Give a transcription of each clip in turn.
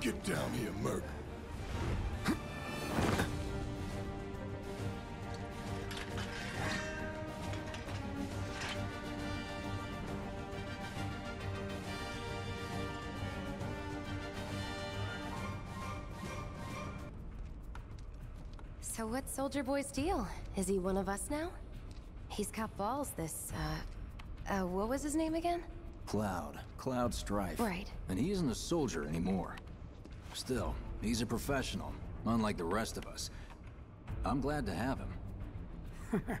Get down here, Merc. So what's Soldier Boy's deal? Is he one of us now? He's got balls, this, uh... Uh, what was his name again? Cloud. Cloud Strife. Right. And he isn't a soldier anymore. Still, he's a professional, unlike the rest of us. I'm glad to have him.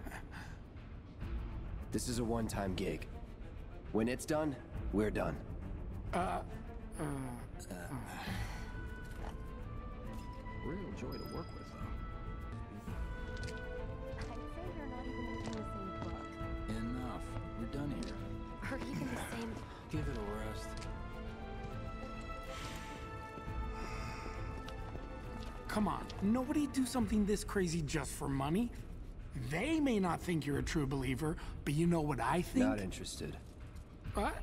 This is a one-time gig. When it's done, we're done. Uh, uh, uh. Real joy to work with, though. I'd say they're not even in the same book. Enough. We're done here. Or even the same... Give it a rest. Come on, nobody do something this crazy just for money. They may not think you're a true believer, but you know what I think? Not interested. What?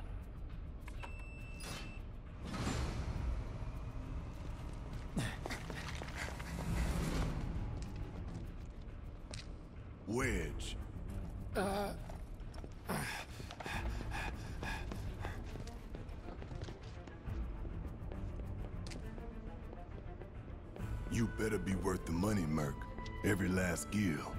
Wedge. Uh, You better be worth the money, Merc. Every last gil.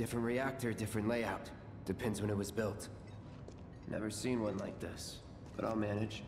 Different reactor, different layout. Depends when it was built. Never seen one like this, but I'll manage.